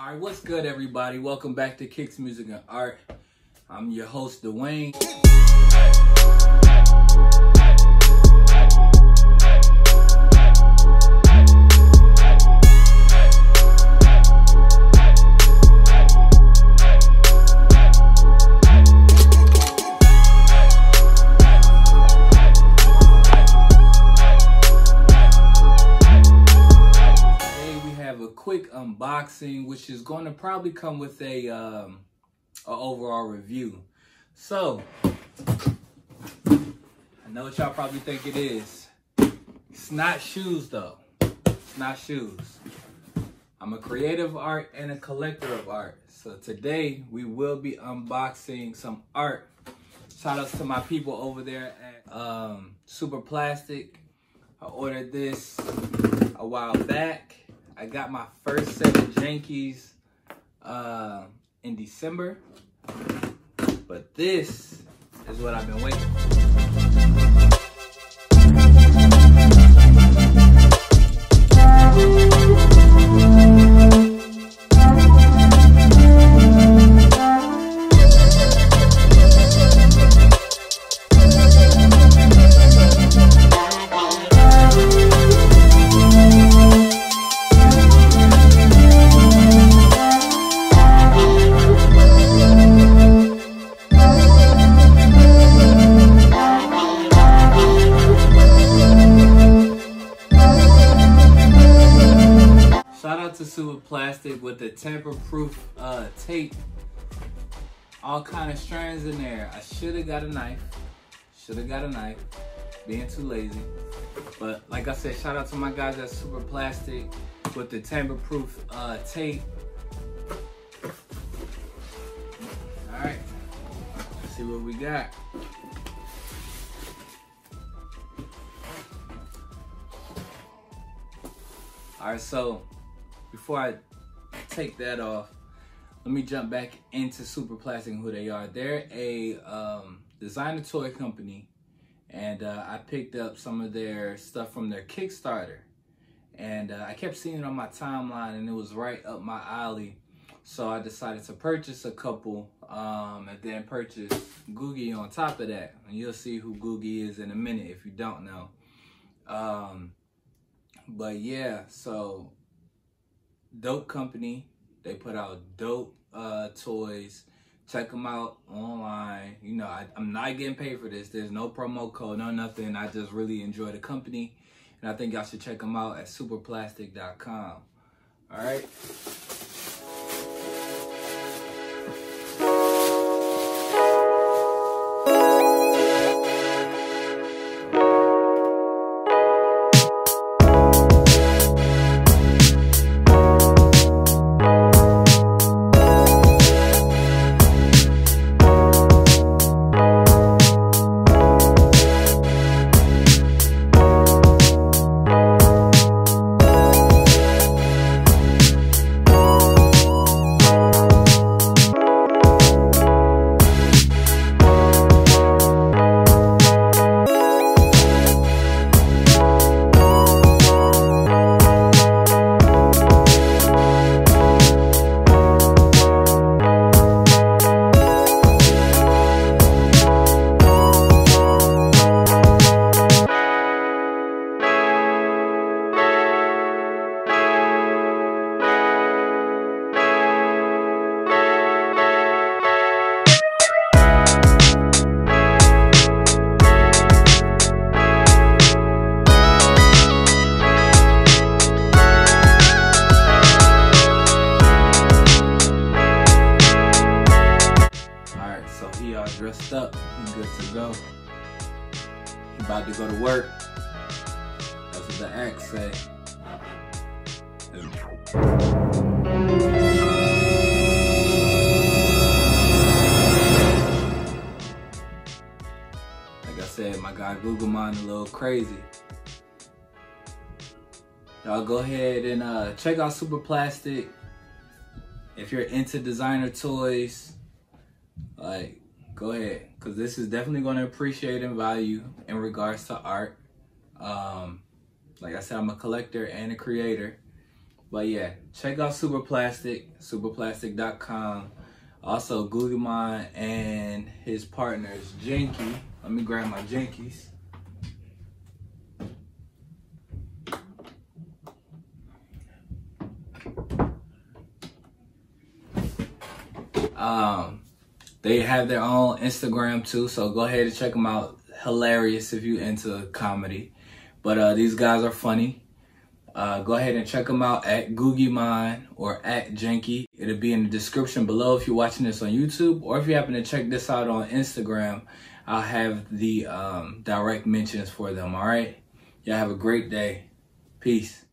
All right, what's good, everybody? Welcome back to Kicks Music and Art. I'm your host, Dwayne. Unboxing, which is going to probably come with a um, a overall review. So, I know what y'all probably think it is. It's not shoes though. It's not shoes. I'm a creative art and a collector of art. So today we will be unboxing some art. Shout outs to my people over there at um, Super Plastic. I ordered this a while back. I got my first set of Jankies uh, in December. But this is what I've been waiting for. Plastic with the tamper-proof uh, tape. All kind of strands in there. I should have got a knife. Should have got a knife. Being too lazy. But like I said, shout out to my guys at Super Plastic with the tamper-proof uh, tape. All right, let's see what we got. All right, so before I take that off, let me jump back into Super Plastic and who they are. They're a um, designer toy company, and uh, I picked up some of their stuff from their Kickstarter. And uh, I kept seeing it on my timeline, and it was right up my alley. So I decided to purchase a couple, um, and then purchase Googie on top of that. And you'll see who Googie is in a minute if you don't know. Um, but yeah, so dope company. They put out dope uh, toys. Check them out online. You know, I, I'm not getting paid for this. There's no promo code, no nothing. I just really enjoy the company. And I think y'all should check them out at superplastic.com. All right. Dressed up. He good to go. About to go to work. That's what the act say. Like I said, my guy Guggimon a little crazy. Y'all go ahead and uh, check out Super Plastic. If you're into designer toys, like go ahead because this is definitely going to appreciate in value in regards to art um like i said i'm a collector and a creator But yeah, check out Superplastic, superplastic.com. Also, Guggimon and his partners, Janky. Let me grab my Jankies. Um, they have their own Instagram too, so go ahead and check them out. Hilarious if you into comedy. But uh, these guys are funny. Uh, go ahead and check them out at Guggimon or at Janky. It'll be in the description below if you're watching this on YouTube or if you happen to check this out on Instagram. I'll have the um, direct mentions for them. All right. Y'all have a great day. Peace.